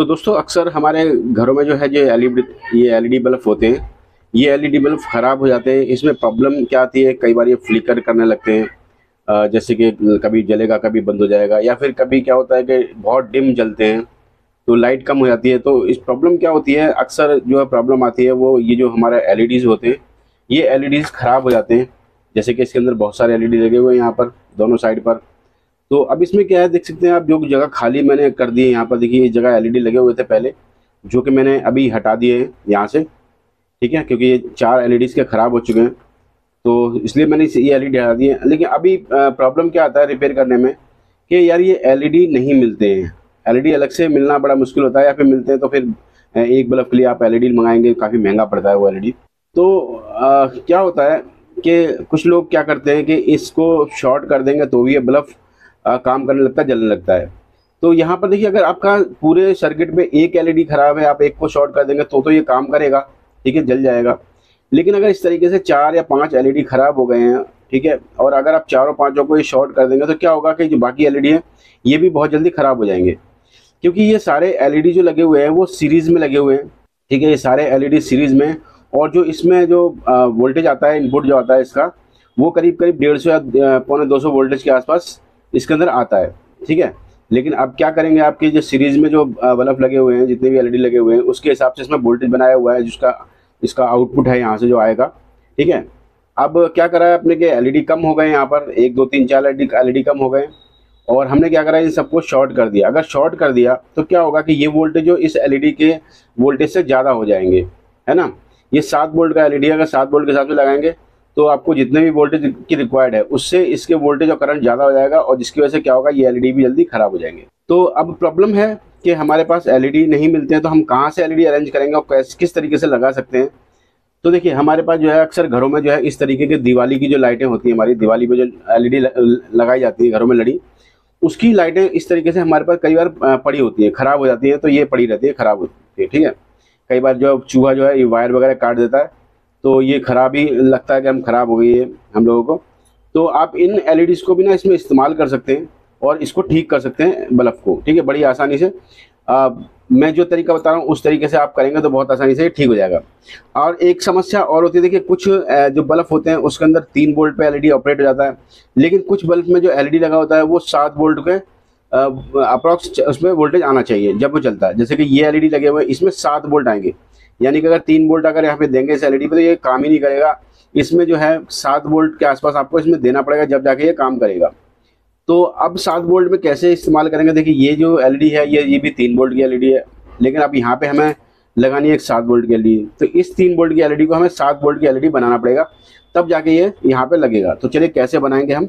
तो दोस्तों, अक्सर हमारे घरों में जो है जो एलईडी ये एलईडी बल्ब होते हैं, ये एलईडी बल्ब ख़राब हो जाते हैं। इसमें प्रॉब्लम क्या आती है? कई बार ये फ्लिकर करने लगते हैं। जैसे कि कभी जलेगा, कभी बंद हो जाएगा, या फिर कभी क्या होता है कि बहुत डिम जलते हैं तो लाइट कम हो जाती है। तो इस प्रॉब्लम क्या होती है? अक्सर जो है प्रॉब्लम आती है वो ये जो हमारे एल होते हैं, ये एल ख़राब हो जाते हैं। जैसे कि इसके अंदर बहुत सारे एलईडी लगे हुए हैं यहाँ पर, दोनों साइड पर। तो अब इसमें क्या है देख सकते हैं आप जो जगह खाली मैंने कर दी है यहाँ पर देखिए ये जगह एलईडी लगे हुए थे पहले जो कि मैंने अभी हटा दिए हैं यहाँ से ठीक है क्योंकि ये चार एल के ख़राब हो चुके हैं तो इसलिए मैंने ये एलईडी हटा दी है। लेकिन अभी प्रॉब्लम क्या आता है रिपेयर करने में कि यार ये एलईडी नहीं मिलते हैं। एल अलग से मिलना बड़ा मुश्किल होता है या फिर मिलते हैं तो फिर एक बल्ब के लिए आप एल मंगाएँगे काफ़ी महँगा पड़ता है वो एल तो आ, क्या होता है कि कुछ लोग क्या करते हैं कि इसको शॉर्ट कर देंगे तो भी ये बल्ब काम करने लगता है, जलने लगता है। तो यहाँ पर देखिए, अगर आपका पूरे सर्किट में एक एलईडी खराब है, आप एक को शॉर्ट कर देंगे तो तो ये काम करेगा, ठीक है, जल जाएगा। लेकिन अगर इस तरीके से चार या पाँच एलईडी खराब हो गए हैं, ठीक है, और अगर आप चारों पाँचों को ये शॉर्ट कर देंगे तो क्या होगा कि जो बाकी एलईडी है, ये भी बहुत जल्दी खराब हो जाएँगे। क्योंकि ये सारे एलईडी जो लगे हुए हैं, वो सीरीज़ में लगे हुए हैं, ठीक है, ये सारे एलईडी सीरीज़ में और जो इसमें जो वोल्टेज आता है इनपुट जो आता है इसका, वो करीब करीब डेढ़ सौ या पौने दो सौ वोल्टेज के आसपास इसके अंदर आता है, ठीक है? लेकिन अब क्या करेंगे आपके जो सीरीज़ में जो बल्ब लगे हुए हैं, जितने भी एलईडी लगे हुए हैं, उसके हिसाब से इसमें वोल्टेज बनाया हुआ है, जिसका इसका आउटपुट है यहाँ से जो आएगा, ठीक है? अब क्या करा है अपने के एलईडी कम हो गए यहाँ पर, एक, दो, तीन, चार एल एलईडी कम हो गए और हमने क्या करा इन सबको शॉर्ट कर दिया। अगर शॉर्ट कर दिया तो क्या होगा कि ये वोल्टेज जो इस एलईडी के वोल्टेज से ज़्यादा हो जाएँगे, है ना? ये सात वोल्ट का एलईडी अगर सात वोल्ट के हिसाब से लगाएँगे तो आपको जितने भी वोल्टेज की रिक्वायर्ड है, उससे इसके वोल्टेज और करंट ज़्यादा हो जाएगा और जिसकी वजह से क्या होगा, ये एलईडी भी जल्दी खराब हो जाएँगे। तो अब प्रॉब्लम है कि हमारे पास एलईडी नहीं मिलते हैं तो हम कहाँ से एलईडी अरेंज करेंगे और कैसे, किस तरीके से लगा सकते हैं? तो देखिए, हमारे पास जो है अक्सर घरों में जो है इस तरीके की दिवाली की जो लाइटें होती हैं, हमारी दिवाली पे जो एलईडी लगाई जाती है घरों में लड़ी, उसकी लाइटें इस तरीके से हमारे पास कई बार पड़ी होती है, ख़राब हो जाती है तो ये पड़ी रहती है, ख़राब होती है, ठीक है? कई बार जो चूहा जो है ये वायर वगैरह काट देता है तो ये ख़राब लगता है कि हम ख़राब हो गई है हम लोगों को। तो आप इन एल को भी ना इसमें इस्तेमाल कर सकते हैं और इसको ठीक कर सकते हैं बल्ब को ठीक है? बड़ी आसानी से। आ, मैं जो तरीका बता रहा हूँ उस तरीके से आप करेंगे तो बहुत आसानी से ठीक हो जाएगा। और एक समस्या और होती है देखिए कुछ जो बल्ब होते हैं उसके अंदर तीन बोल्ट पे एलईडी ऑपरेट हो जाता है लेकिन कुछ बल्ब में जो एलईडी लगा होता है वो सात बोल्ट के अप्रॉक्स उसमें वोल्टेज आना चाहिए जब वो चलता है। जैसे कि ये एलईडी लगे हुए इसमें सात वोल्ट आएँगे। यानी कि अगर तीन वोल्ट अगर यहाँ पे देंगे इस एलईडी पे तो ये काम ही नहीं करेगा। इसमें जो है, सात वोल्ट के आसपास आपको इसमें देना पड़ेगा जब जाके ये काम करेगा। तो अब सात वोल्ट में कैसे इस्तेमाल करेंगे? देखिए, ये जो एलईडी है, ये ये भी तीन वोल्ट की एलईडी है, लेकिन अब यहाँ पे हमें लगानी है एक सात वोल्ट की एलईडी तो इस तीन वोल्ट की एलईडी को हमें सात वोल्ट की एलईडी बनाना पड़ेगा, तब जाके ये यहाँ पे लगेगा। तो चलिए, कैसे बनाएँगे हम?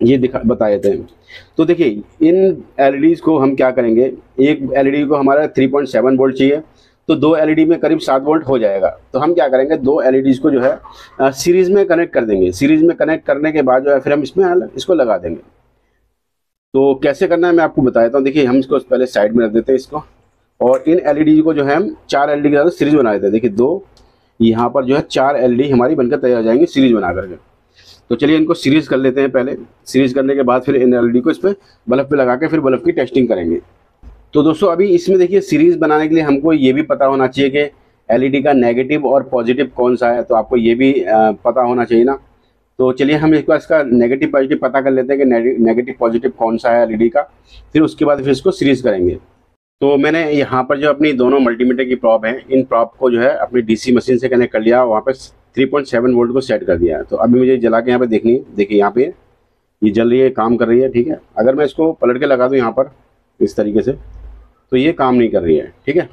ये दिखा, बता देते हैं। तो देखिए, इन एल को हम क्या करेंगे? एक एलईडी को हमारा थ्री पॉइंट सेवन वोल्ट चाहिए। तो दो एलईडी में करीब सात वोल्ट हो जाएगा। तो हम क्या करेंगे? दो एलईडीज को जो है सीरीज़ में कनेक्ट कर देंगे। सीरीज़ में कनेक्ट करने के बाद जो है, फिर हम इसमें इसको लगा देंगे। तो कैसे करना है मैं आपको बता देता हूँ। देखिए, हम इसको पहले साइड में रख देते हैं इसको। और इन एलईडी को जो है, हम चार एल के साथ सीरीज़ बना देते हैं। देखिए, दो, यहाँ पर जो है चार एल हमारी बनकर तैयार हो जाएँगी सीरीज़ बना करके। तो चलिए इनको सीरीज़ कर लेते हैं पहले। सीरीज़ करने के बाद फिर इन एल को इस पर बल्ब पे लगा के फिर बल्ब की टेस्टिंग करेंगे। तो दोस्तों, अभी इसमें देखिए सीरीज़ बनाने के लिए हमको ये भी पता होना चाहिए कि एलईडी का नेगेटिव और पॉजिटिव कौन सा है तो आपको ये भी पता होना चाहिए ना। तो चलिए, हम एक बार इसका नेगेटिव पॉजिटिव पता कर लेते हैं कि नेगेटिव पॉजिटिव कौन सा है एलईडी का। फिर उसके बाद फिर इसको सीरीज़ करेंगे। तो मैंने यहाँ पर जो अपनी दोनों मल्टीमीटर की प्रॉप हैं, इन प्रॉप को जो है अपनी डीसी मशीन से कनेक्ट कर लिया, वहाँ पर 3.7 वोल्ट को सेट कर दिया है। तो अभी मुझे जला के यहाँ पे देखनी है। देखिए, यहाँ पे ये जल रही है, काम कर रही है, ठीक है। अगर मैं इसको पलट के लगा दूँ यहाँ पर, इस तरीके से तो ये काम नहीं कर रही है, ठीक है?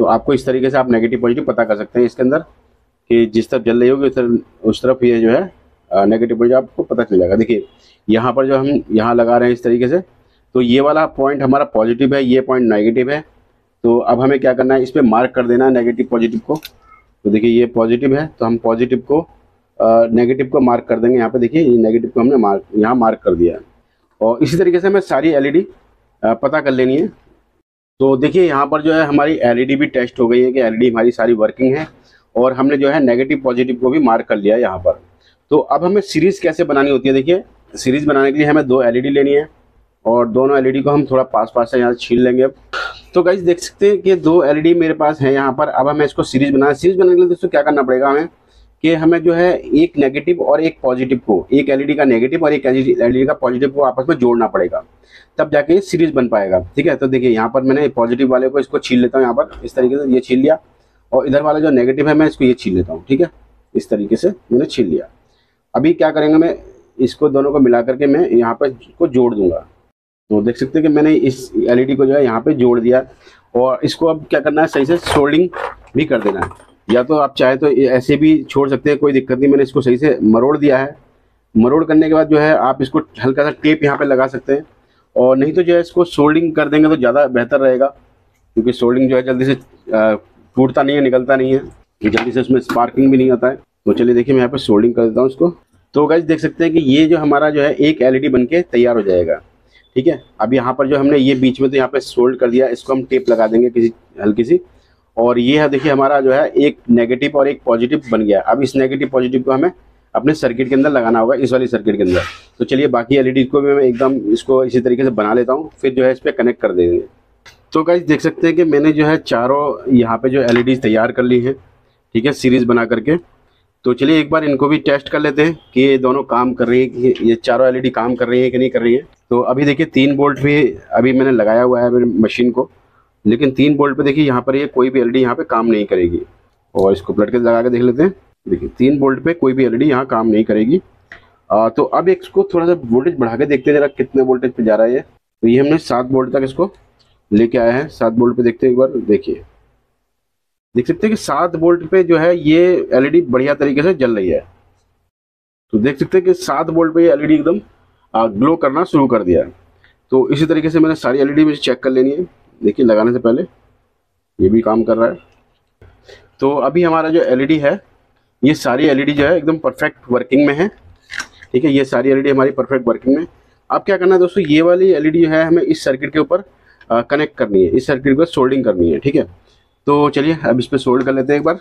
तो आपको इस तरीके से आप नेगेटिव पॉजिटिव पता कर सकते हैं इसके अंदर कि जिस तरफ़ जल रही होगी, उस तरफ़ उस तरफ़ ये जो है नेगेटिव पॉजिटिव आपको पता चल जाएगा। देखिए, यहाँ पर जो हम यहाँ लगा रहे हैं इस तरीके से तो ये वाला पॉइंट हमारा पॉजिटिव है, ये पॉइंट नेगेटिव है। तो अब हमें क्या करना है, इस पर मार्क कर देना है नेगेटिव पॉजिटिव को। तो देखिए, ये पॉजिटिव है तो हम पॉजिटिव को नेगेटिव को मार्क कर देंगे। यहाँ पे देखिए, ये नेगेटिव को हमने मार्क यहाँ मार्क कर दिया है। और इसी तरीके से हमें सारी एलईडी पता कर लेनी है। तो देखिए, यहाँ पर जो है हमारी एलईडी भी टेस्ट हो गई है कि एलईडी हमारी सारी वर्किंग है और हमने जो है नेगेटिव पॉजिटिव को भी मार्क कर लिया है यहाँ पर। तो अब हमें सीरीज़ कैसे बनानी होती है? देखिए सीरीज़ बनाने के लिए हमें दो एलईडी लेनी है और दोनों एलईडी को हम थोड़ा पास पास से यहाँ छीन लेंगे। तो गाइज़ देख सकते हैं कि दो एलईडी मेरे पास है यहाँ पर। अब हमें इसको सीरीज़ बनाना सीरीज़ बनाने के लिए दोस्तों क्या करना पड़ेगा हमें? कि हमें जो है एक नेगेटिव और एक पॉजिटिव को, एक एलईडी का नेगेटिव और एक एलईडी का पॉजिटिव को आपस में जोड़ना पड़ेगा। तब जाके सीरीज़ बन पाएगा, ठीक है? तो देखिए, यहाँ पर मैंने पॉजिटिव वाले को इसको छील लेता हूँ, यहाँ पर इस तरीके से ये छील लिया और इधर वाला जो नेगेटिव है, मैं इसको ये छील लेता हूँ, ठीक है? इस तरीके से मैंने छील लिया। अभी क्या करेंगे मैं, इसको दोनों को मिला करके मैं यहाँ पर इसको जोड़ दूँगा। तो देख सकते हैं कि मैंने इस एलईडी को जो है यहाँ पे जोड़ दिया और इसको अब क्या करना है, सही से सोल्डिंग भी कर देना है। या तो आप चाहे तो ऐसे भी छोड़ सकते हैं, कोई दिक्कत नहीं। मैंने इसको सही से मरोड़ दिया है। मरोड़ करने के बाद जो है, आप इसको हल्का सा टेप यहाँ पे लगा सकते हैं। और नहीं तो जो है, इसको सोल्डिंग कर देंगे तो ज़्यादा बेहतर रहेगा, क्योंकि सोल्डिंग जो है जल्दी से टूटता नहीं है, निकलता नहीं है। जल्दी से उसमें स्पार्किंग भी नहीं आता है। तो चलिए देखिए, मैं यहाँ पर सोल्डिंग कर देता हूँ इसको। तो गाइज़ देख सकते हैं कि ये जो हमारा जो है, एक एलईडी बनके तैयार हो जाएगा। ठीक है? अब यहाँ पर जो हमने ये बीच में तो यहाँ पे सोल्ड कर दिया, इसको हम टेप लगा देंगे किसी, हल्की सी। और ये है, देखिए, हमारा जो है, एक नेगेटिव और एक पॉजिटिव बन गया अब इस नेगेटिव पॉजिटिव को हमें अपने सर्किट के अंदर लगाना होगा, इस वाली सर्किट के अंदर। तो चलिए, बाकी एलईडी को भी मैं एकदम इसको इसी तरीके से बना लेता हूँ, फिर जो है, इस पर कनेक्ट कर देंगे। तो गाइज़ देख सकते हैं कि मैंने जो है, चारों यहाँ पे जो एलईडी तैयार कर ली हैं, ठीक है सीरीज़ बना करके। तो चलिए, एक बार इनको भी टेस्ट कर लेते हैं कि ये दोनों काम कर रही है ये चारों एलईडी काम कर रही है कि नहीं कर रही है। तो अभी देखिए, तीन बोल्ट भी अभी मैंने लगाया हुआ है मशीन को। लेकिन तीन बोल्ट पे देखिए यहाँ पर ये कोई भी एलईडी यहाँ पे काम नहीं करेगी। और इसको प्लट के लगा के देख लेते हैं। देखिए तीन बोल्ट पे कोई भी एलईडी यहाँ काम नहीं करेगी। आ, तो अब इसको थोड़ा सा वोल्टेज बढ़ा के देखते हैं जरा कितने वोल्टेज पे जा रहा है ये। तो ये हमने सात बोल्ट तक इसको लेके आया है। सात बोल्ट पे देखते हैं एक बार देखिए। देख सकते हैं कि सात बोल्ट पे जो है ये एलईडी बढ़िया तरीके से जल रही है। तो देख सकते हैं कि सात बोल्ट पे ये एलईडी एकदम ग्लो करना शुरू कर दिया तो इसी तरीके से मैंने सारी एलईडी मुझे चेक कर लेनी है। देखिए, लगाने से पहले ये भी काम कर रहा है। तो अभी हमारा जो एलईडी है, ये सारी एलईडी जो है एकदम परफेक्ट वर्किंग में है। ठीक है, ये सारी एलईडी हमारी परफेक्ट वर्किंग में। अब क्या करना है दोस्तों, ये वाली एलईडी जो है हमें इस सर्किट के ऊपर कनेक्ट करनी है। इस सर्किट को सोल्डिंग करनी है, ठीक है? तो चलिए, अब इस पर सोल्ड कर लेते हैं एक बार।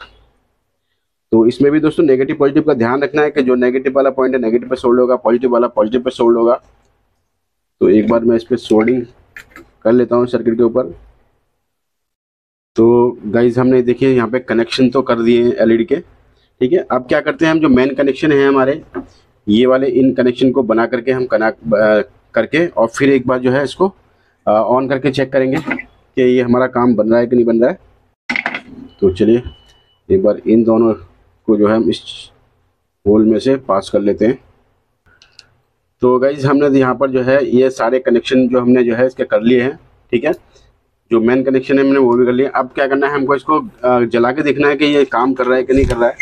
तो इसमें भी दोस्तों नेगेटिव पॉजिटिव का ध्यान रखना है कि जो नेगेटिव वाला पॉइंट है नेगेटिव पे सोल्ड होगा पॉजिटिव वाला पॉजिटिव पे सोल्ड होगा। तो एक बार मैं इस पर सोल्डिंग कर लेता हूँ सर्किट के ऊपर। तो गाइज़ हमने देखिए, यहाँ पे कनेक्शन तो कर दिए हैं एलईडी के। ठीक है, अब क्या करते हैं हम, जो मेन कनेक्शन है हमारे, ये वाले इन कनेक्शन को बना करके हम कनेक्ट करके और फिर एक बार जो है इसको ऑन करके चेक करेंगे कि ये हमारा काम बन रहा है कि नहीं बन रहा है। तो चलिए, एक बार इन दोनों को जो है हम इस होल में से पास कर लेते हैं। तो गाइज़ हमने यहाँ पर जो है ये सारे कनेक्शन जो हमने जो है इसके कर लिए हैं ठीक है? जो मेन कनेक्शन है हमने वो भी कर लिया अब क्या करना है हमको इसको जला के देखना है कि ये काम कर रहा है कि नहीं कर रहा है।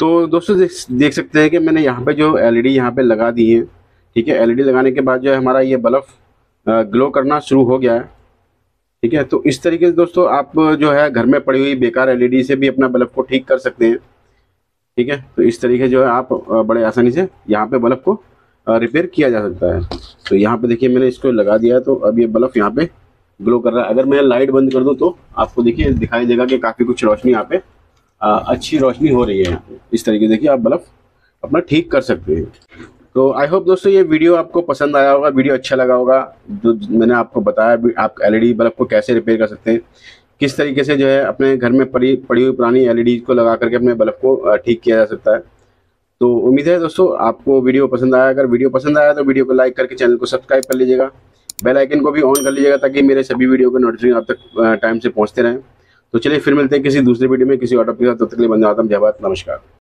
तो दोस्तों देख, देख सकते हैं कि मैंने यहाँ पे जो एलईडी यहाँ पे लगा दी है ठीक है? एलईडी लगाने के बाद जो है हमारा ये बल्ब ग्लो करना शुरू हो गया है ठीक है? तो इस तरीके से दोस्तों आप जो है घर में पड़ी हुई बेकार एलईडी से भी अपना बल्ब को ठीक कर सकते हैं। ठीक है? तो इस तरीके जो है आप बड़े आसानी से यहाँ पे बल्ब को रिपेयर किया जा सकता है। तो यहाँ पे देखिए मैंने इसको लगा दिया तो अब ये बल्ब यहाँ पे ग्लो कर रहा है। अगर मैं लाइट बंद कर दूँ तो आपको देखिए, दिखाई देगा कि काफ़ी कुछ रोशनी यहाँ पे अच्छी रोशनी हो रही है इस तरीके देखिए आप बल्ब अपना ठीक कर सकते हैं। तो आई होप दोस्तों ये वीडियो आपको पसंद आया होगा वीडियो अच्छा लगा होगा। जो मैंने आपको बताया, आप एलईडी बल्ब को कैसे रिपेयर कर सकते हैं किस तरीके से जो है अपने घर में पड़ी पड़ी हुई पुरानी एलईडी को लगा करके अपने बल्ब को ठीक किया जा सकता है। तो उम्मीद है दोस्तों, आपको वीडियो पसंद आया। अगर वीडियो पसंद आया तो वीडियो को लाइक करके चैनल को सब्सक्राइब कर लीजिएगा। बेल आइकन को भी ऑन कर लीजिएगा ताकि मेरे सभी वीडियो के नोटिफिकेशन आप तक टाइम से पहुँचते रहें। तो चलिए फिर मिलते हैं किसी दूसरे वीडियो में, किसी ऑटो के साथ। तब तक के लिए बंदे नमस्कार।